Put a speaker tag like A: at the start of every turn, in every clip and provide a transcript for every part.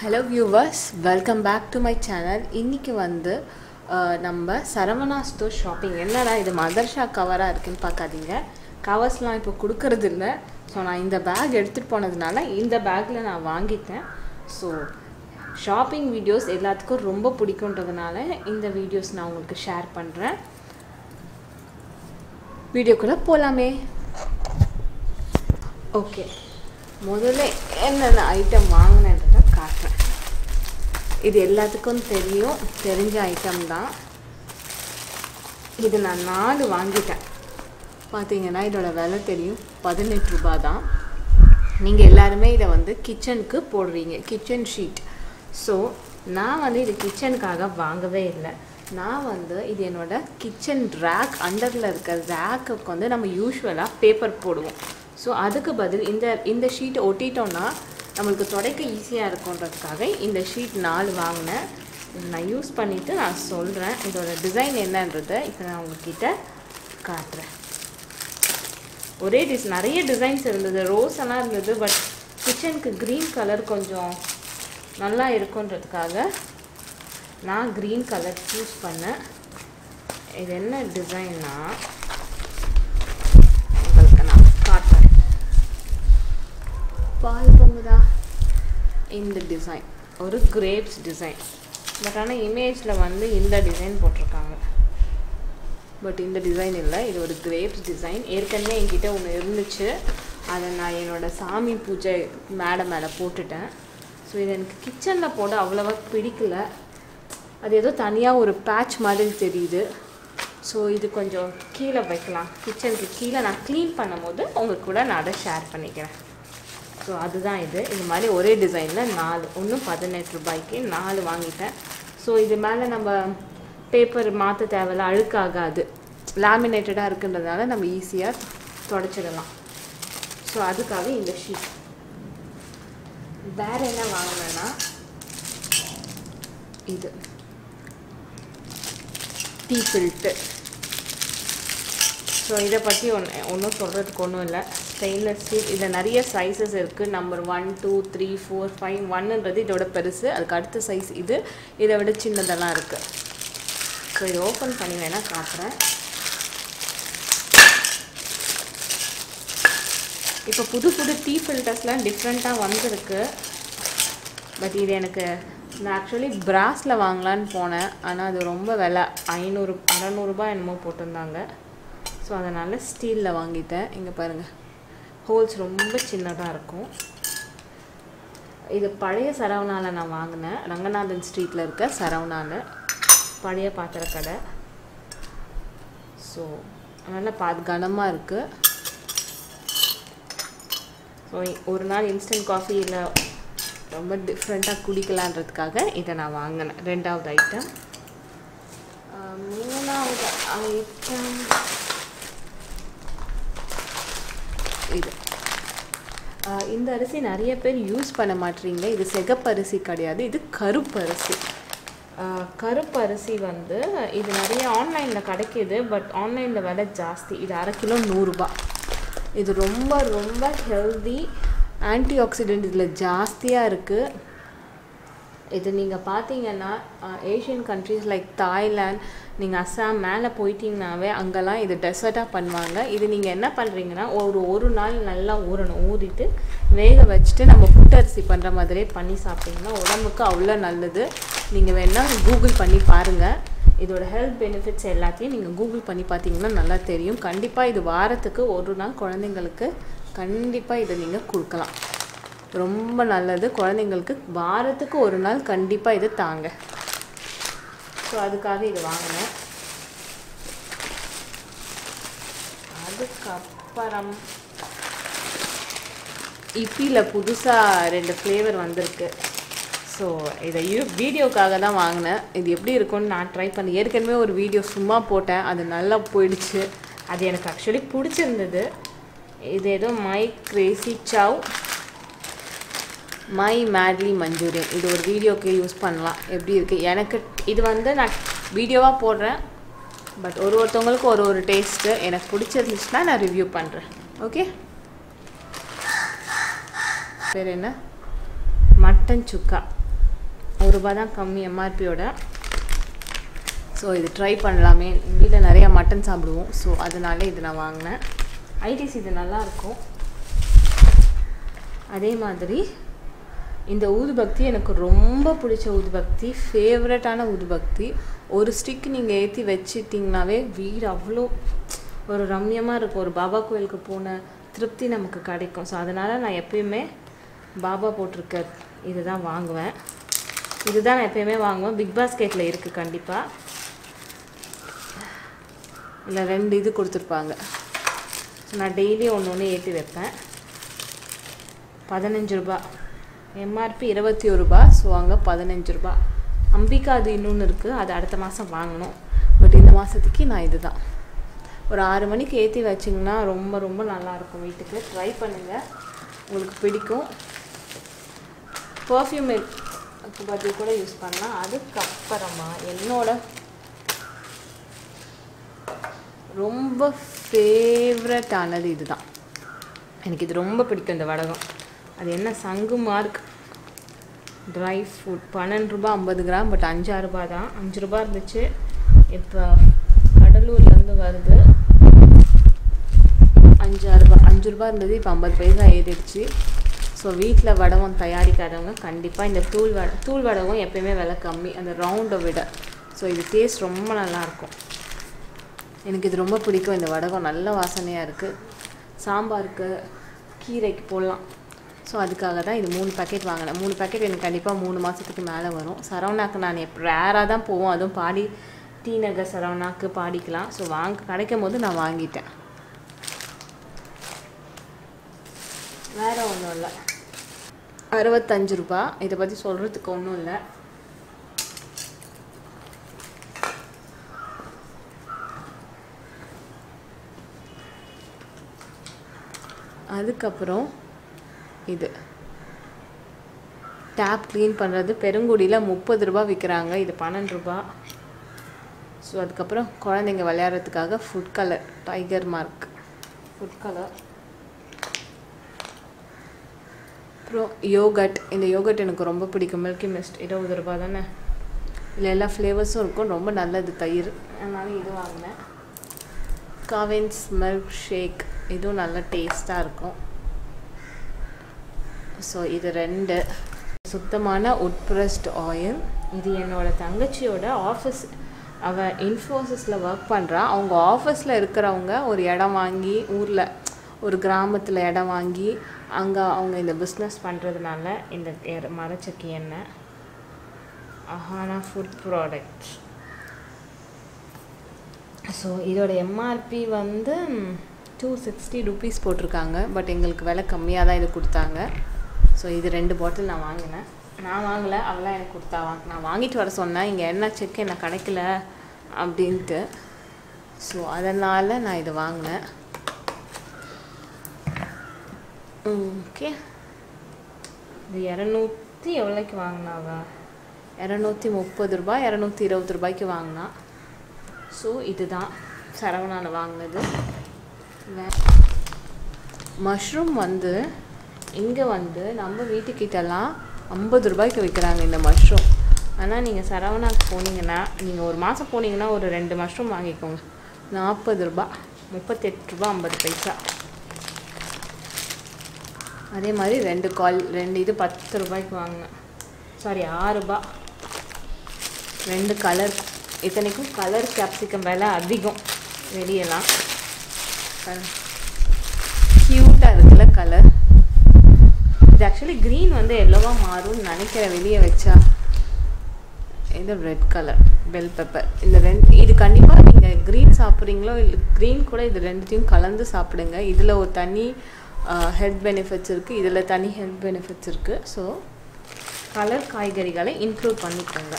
A: Hello viewers welcome back to my channel இன்றைக்கி வந்து நம்ம சரவணா ஸ்டோர் ஷாப்பிங் என்னடா இது மதர்ஷா கவராக இருக்குன்னு பார்க்காதீங்க. கவர்ஸ்லாம் இப்போ கொடுக்கறது இல்லை ஸோ நான் இந்த பேக் எடுத்துகிட்டு போனதுனால இந்த பேக்கில் நான் வாங்கிட்டேன். ஸோ ஷாப்பிங் வீடியோஸ் எல்லாத்துக்கும் ரொம்ப பிடிக்குன்றதுனால இந்த வீடியோஸ் நான் உங்களுக்கு ஷேர் பண்ணுறேன் வீடியோக்குள்ளே போகலாமே ஓகே முதல்ல என்னென்ன ஐட்டம் வாங்கினேன்? பார்க்குறேன் இது எல்லாத்துக்கும் தெரியும் தெரிஞ்ச ஐட்டம் தான். இது நான் நாலு வாங்கிட்டேன். பார்த்தீங்கன்னா இதோட விலை தெரியும். பதினெட்டு ரூபாய் தான். நீங்கள் எல்லாருமே இதை வந்து கிச்சனுக்கு போடுறீங்க. கிச்சன் ஷீட் ஸோ நான் வந்து இது கிச்சனுக்காக வாங்கவே இல்லை. நான் வந்து இது என்னோட கிச்சன் ரேக் அண்டரில் இருக்க ரேக்குக்கு வந்து நம்ம யூஸ்வலாக பேப்பர் போடுவோம். ஸோ அதுக்கு பதில் இந்த இந்த ஷீட்டை ஒட்டிட்டோன்னா நம்மளுக்கு துடைக்க ஈஸியாக இருக்குன்றதுக்காக இந்த ஷீட் நாலு வாங்கினேன். நான் யூஸ் பண்ணிவிட்டு நான் சொல்கிறேன் இதோட டிசைன் என்னன்றதை இப்போ நான் உங்ககிட்ட காட்டுறேன். ஒரே டிஸ் நிறைய டிசைன்ஸ் இருந்தது. ரோஸ் எல்லாம் இருந்தது பட் கிச்சனுக்கு க்ரீன் கலர் கொஞ்சம் நல்லா இருக்குன்றதுக்காக நான் க்ரீன் கலர் சூஸ் பண்ணேன். இது என்ன டிசைன்னா உங்களுக்கு நான் காட்டுறேன். பால் போகுதா இந்த டிசைன் ஒரு கிரேப்ஸ் டிசைன் பட் ஆனால் இமேஜில் வந்து இந்த டிசைன் போட்டிருக்காங்க. பட் இந்த டிசைன் இல்லை. இது ஒரு கிரேப்ஸ் டிசைன் ஏற்கனவே என்கிட்ட ஒன்று இருந்துச்சு. அதை நான் என்னோடய சாமி பூஜை மேடை மேலே போட்டுட்டேன். ஸோ இது எனக்கு கிச்சனில் போட அவ்வளோவா பிடிக்கல. அது ஏதோ தனியாக ஒரு பேட்ச் மாதிரி தெரியுது. ஸோ இது கொஞ்சம் கீழே வைக்கலாம். கிச்சனுக்கு கீழே நான் க்ளீன் பண்ணும்போது உங்கள் கூட நான் அதை ஷேர் பண்ணிக்கிறேன். ஸோ அதுதான் இது. இது மாதிரி ஒரே டிசைனில் நாலு ஒன்று பதினெட்டு ரூபாய்க்கு நாலு வாங்கிட்டேன். ஸோ இது மேலே நம்ம பேப்பர் மாற்ற தேவையில்ல அழுக்காகாது. லேமினேட்டடாக இருக்குன்றதுனால நம்ம ஈஸியாக தொடச்சிடலாம். ஸோ அதுக்காக இந்த ஷீட் வேறு என்ன வாங்கினேன்னா இது. டீ ஃபில்ட்டு ஸோ இதை பற்றி ஒன்று ஒன்றும் சொல்கிறதுக்கு ஒன்றும் இல்லை. ஸ்டெயின்லெஸ் ஸ்டீல் இதில் நிறைய சைஸஸ் இருக்குது number one two three four five ஒன்னுன்றது இதோட பெருசு. அதுக்கு அடுத்த சைஸ் இது. இதை விட சின்னதெல்லாம் இருக்குது ஸோ இது ஓப்பன் பண்ணி வேணால் காட்டுறேன். இப்போ புது புது டீ ஃபில்டர்ஸ்லாம் டிஃப்ரெண்ட்டாக வந்திருக்கு. பட் இது எனக்கு நான் ஆக்சுவலி பிராஸில் வாங்கலான்னு போனேன். ஆனால் அது ரொம்ப விலை. ஐநூறு அறநூறுபா என்னமோ போட்டிருந்தாங்க. ஸோ அதனால் ஸ்டீலில் வாங்கிட்டேன். இங்கே பாருங்கள் ஹோல்ஸ் ரொம்ப சின்னதாக இருக்கும். இது பழைய சரவணாவில் நான் வாங்கினேன். ரங்கநாதன் ஸ்ட்ரீட்டில் இருக்க சரவணாவில் பழைய பாத்திர கடை. ஸோ அதனால் பாத் கனமாக இருக்குது ஸோ ஒரு நாள் இன்ஸ்டன்ட் காஃபி இல்லை ரொம்ப டிஃப்ரெண்ட்டாக குடிக்கலான்றதுக்காக இதை நான் வாங்கினேன். ரெண்டாவது ஐட்டம் மூணாவது ஐட்டம் இது ஆஹ் இந்த அரிசி நிறைய பேர் யூஸ் பண்ண மாட்டீங்க. இது செகப்பரிசி கிடையாது. இது கருப்பரிசி கருப்பரிசி வந்து இது நிறைய ஆன்லைனில் கிடைக்கிது. பட் ஆன்லைனில் விலை ஜாஸ்தி. இது அரை கிலோ நூறுரூபா இது ரொம்ப ரொம்ப ஹெல்தி ஆன்டி ஆக்சிடென்ட் இதில் ஜாஸ்தியாக இருக்குது இது நீங்கள் பார்த்தீங்கன்னா ஏஷியன் கண்ட்ரீஸ் லைக் தாய்லாந்து நீங்கள் அஸ்ஸாம் மேலே போயிட்டீங்கனாவே அங்கெல்லாம் இது டெசர்ட்டாக பண்ணுவாங்க. இது நீங்கள் என்ன பண்ணுறீங்கன்னா ஒரு ஒரு நாள் நல்லா ஊறணும். ஊறிட்டு வேக வச்சுட்டு நம்ம புட்டரிசி பண்ணுற மாதிரியே பண்ணி சாப்பிட்டிங்கன்னா உடம்புக்கு அவ்வளோ நல்லது. நீங்கள் வேணால் கூகுள் பண்ணி பாருங்கள் இதோட ஹெல்த் பெனிஃபிட்ஸ் எல்லாத்தையும் நீங்கள் கூகுள் பண்ணி பார்த்தீங்கன்னா நல்லா தெரியும். கண்டிப்பாக இது வாரத்துக்கு ஒரு நாள் குழந்தைங்களுக்கு கண்டிப்பாக இதை நீங்கள் கொடுக்கலாம். ரொம்ப நல்லது. குழந்தைங்களுக்கு வாரத்துக்கு ஒரு நாள் கண்டிப்பாக இது தாங்க. ஸோ அதுக்காக இது வாங்கினேன் அதுக்கப்புறம் இப்பியில் புதுசாக ரெண்டு ஃப்ளேவர் வந்திருக்கு. ஸோ இதை யூ வீடியோக்காக தான் வாங்கினேன். இது எப்படி இருக்கும்னு நான் ட்ரை பண்ணேன் ஏற்கனவே ஒரு வீடியோ சும்மா போட்டேன். அது நல்லா போயிடுச்சு. அது எனக்கு ஆக்சுவலி பிடிச்சிருந்தது. இது ஏதோ my crazy chow my madly Manchurian இது ஒரு வீடியோக்கு யூஸ் பண்ணலாம். எப்படி இருக்குது எனக்கு இது வந்து நான் வீடியோவாக போடுறேன். பட் ஒரு ஒருத்தவங்களுக்கு ஒரு ஒரு டேஸ்ட்டு எனக்கு பிடிச்சிருந்துச்சுன்னா நான் ரிவ்யூ பண்ணுறேன் ஓகே பேர் என்ன? மட்டன் சுக்கா. ஒரு ரூபா தான் கம்மி எம்ஆர்பியோட ஸோ இது ட்ரை பண்ணலாமே. வீட்டில் நிறையா மட்டன் சாப்பிடுவோம். ஸோ அதனால இது நான் வாங்கினேன். ஐடிசி இது நல்லாயிருக்கும் அதே மாதிரி இந்த ஊதுபக்தி எனக்கு ரொம்ப பிடிச்ச ஊதுபக்தி ஃபேவரட்டான ஊதுபக்தி. ஒரு ஸ்டிக் நீங்கள் ஏற்றி வச்சிட்டிங்கனாவே வீடு அவ்வளோ ஒரு ரம்யமாக இருக்கும். ஒரு பாபா கோயிலுக்கு போன திருப்தி நமக்கு கிடைக்கும். ஸோ அதனால் நான் எப்பயுமே பாபா போட்டிருக்க இதுதான் வாங்குவேன். இதுதான் நான் எப்பயுமே வாங்குவேன். பிக் பாஸ்கெட்டில் இருக்குது கண்டிப்பாக இல்லை ரெண்டு இது கொடுத்துருப்பாங்க. ஸோ நான் டெய்லி ஒன்று ஒன்று ஏற்றி வைப்பேன். பதினஞ்சு ரூபா. எம்ஆர்பி இருபத்தி ஒரு ரூபா ஸோ அங்கே பதினஞ்சு ரூபா. அம்பிகா அது இன்னொன்று இருக்குது அது அடுத்த மாதம் வாங்கணும். பட் இந்த மாதத்துக்கு நான் இதுதான். ஒரு ஆறு மணிக்கு ஏற்றி வச்சிங்கன்னா ரொம்ப ரொம்ப நல்லாயிருக்கும் வீட்டுக்கு. ட்ரை பண்ணுங்கள் உங்களுக்கு பிடிக்கும். பர்ஃப்யூம் பதில் கூட யூஸ் பண்ணலாம். அதுக்கப்புறமா என்னோட ரொம்ப ஃபேவரட்டானது இதுதான். எனக்கு இது ரொம்ப பிடிக்கும் இந்த வடகம். அது என்ன சங்கு மார்க்? ட்ரை ஃப்ரூட் பன்னெண்டு ரூபா ஐம்பது கிராம் பட் அஞ்சாறு ரூபா தான். அஞ்சு ரூபா இருந்துச்சு. இப்போ கடலூர்லேருந்து வருது. அஞ்சாறு ரூபா அஞ்சு ரூபா இருந்தது. இப்போ ஐம்பது பைசா ஏறிடுச்சு. ஸோ வீட்டில் வடகம் தயாரிக்காதவங்க கண்டிப்பாக இந்த தூள் வட தூள் வடகம் எப்பயுமே விலை கம்மி. அந்த ரவுண்டை விட. ஸோ இது டேஸ்ட் ரொம்ப நல்லாயிருக்கும். எனக்கு இது ரொம்ப பிடிக்கும். இந்த வடகம் நல்ல வாசனையாக இருக்குது சாம்பாருக்கு கீரைக்கு போடலாம். ஸோ அதுக்காக தான் இது மூணு பேக்கெட் வாங்கினேன். மூணு பேக்கெட் எனக்கு கண்டிப்பாக மூணு மாதத்துக்கு மேலே வரும். சரவணாக்கு நான் எப்போ ரேராக தான் போவோம். அதுவும் பாடி டி நகர் சரவணாக்கு பாடிக்கலாம். ஸோ வாங்க கிடைக்கும் போது நான் வாங்கிட்டேன். வேறு ஒன்றும் இல்லை. அறுபத்தஞ்சு ரூபா. இதை பற்றி சொல்கிறதுக்கு ஒன்றும் இல்லை. அதுக்கப்புறம் இது. டேப் க்ளீன் பண்ணுறது பெருங்குடியில் முப்பது ரூபா விற்கிறாங்க இது பன்னெண்டு ரூபா. ஸோ அதுக்கப்புறம் குழந்தைங்க விளையாடுறதுக்காக food colour tiger mark food colour அப்புறம் யோகட் இந்த யோகட் எனக்கு ரொம்ப பிடிக்கும். மில்கி மிஸ்ட் இருபது ரூபா தானே. இதில் எல்லா ஃப்ளேவர்ஸும் இருக்கும். ரொம்ப நல்லது தயிர். அதனால இது வாங்கினேன். கவின்ஸ் மில்க் ஷேக் இதுவும் நல்ல டேஸ்ட்டாக இருக்கும். ஸோ இது ரெண்டு. சுத்தமான உட்பிரஸ்ட் ஆயில் இது என்னோடய தங்கச்சியோட ஆஃபீஸ் அவள் இன்ஃபோசிஸில் ஒர்க் பண்ணுறா அவங்க ஆஃபீஸில் இருக்கிறவங்க ஒரு இடம் வாங்கி ஊரில் ஒரு கிராமத்தில் இடம் வாங்கி அங்கே அவங்க இந்த பிஸ்னஸ் பண்ணுறதுனால இந்த எர- மரச்சக்கி எண்ணெய் அஹானா ஃபுட் ப்ராடக்ட் ஸோ இதோட எம்ஆர்பி வந்து டூ சிக்ஸ்டி ருபீஸ் போட்டிருக்காங்க. பட் எங்களுக்கு விலை கம்மியாக தான் இது கொடுத்தாங்க. ஸோ இது ரெண்டு பாட்டில் நான் வாங்கினேன். நான் வாங்கலை அவளாம் எனக்கு கொடுத்தா வாங்க நான் வாங்கிட்டு வர சொன்னேன். இங்கே என்ன செக் எனக்கு கிடைக்கல அப்படின்ட்டு. ஸோ அதனால் நான் இது வாங்கினேன். ஓகே இது இரநூத்தி எவ்வளோக்கு வாங்கினாவா இரநூத்தி முப்பது ரூபாய் இரநூத்தி இருபது ரூபாய்க்கு வாங்கினா. ஸோ இதுதான் சரவணாவில் வாங்கினது. மஷ்ரூம் வந்து இங்கே வந்து நம்ம வீட்டுக்கிட்டலாம் ஐம்பது ரூபாய்க்கு விற்கிறாங்க இந்த மஷ்ரூம் ஆனால் நீங்கள் சரவணாக்கு போனீங்கன்னா நீங்கள் ஒரு மாதம் போனீங்கன்னா ஒரு ரெண்டு மஷ்ரூம் வாங்கிக்கோங்க. நாற்பது ரூபா முப்பத்தெட்டு ரூபா ஐம்பது பைசா. அதே மாதிரி ரெண்டு கால் ரெண்டு இது பத்து ரூபாய்க்கு வாங்கினேன் சாரி ஆறுரூபா ரெண்டு கலர் இத்தனைக்கும் கலர் கேப்சிகம் விலை அதிகம் வெளியெல்லாம் க்யூட்டாக இருக்குல்ல கலர் இது ஆக்சுவலி க்ரீன் வந்து எல்லோவாக மாறும்னு நினைக்கிறேன் வெளியே வச்சா இது ரெட் கலர் பெல் பெப்பர் இந்த ரெண்டு இது கண்டிப்பாக நீங்கள் க்ரீன் சாப்பிட்றீங்களோ இல்லை க்ரீன் கூட இது ரெண்டுத்தையும் கலந்து சாப்பிடுங்க. இதில் ஒரு தனி ஹெல்த் பெனிஃபிட்ஸ் இருக்குது இதில் தனி ஹெல்த் பெனிஃபிட்ஸ் இருக்குது ஸோ கலர் காய்கறிகளை இன்க்ளூட் பண்ணிக்கோங்க.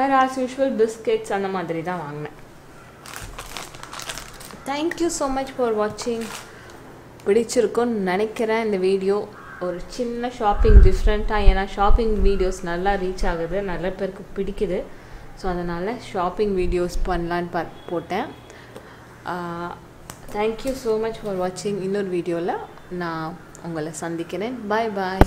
A: வேறு ஆஸ் யூஷுவல் பிஸ்கெட்ஸ் அந்த மாதிரி தான் வாங்கினேன். தேங்க்யூ ஸோ மச் ஃபார் வாட்சிங் பிடிச்சிருக்கும்னு நினைக்கிறேன் இந்த வீடியோ ஒரு சின்ன ஷாப்பிங் டிஃப்ரெண்ட்டாக ஏன்னா ஷாப்பிங் வீடியோஸ் நல்லா ரீச் ஆகுது. நல்ல பேருக்கு பிடிக்குது. ஸோ அதனால் ஷாப்பிங் வீடியோஸ் பண்ணலான்னு பா போட்டேன். தேங்க்யூ ஸோ மச் ஃபார் வாட்சிங் இன்னொரு வீடியோவில் நான் உங்களை சந்திக்கிறேன். பாய் பாய்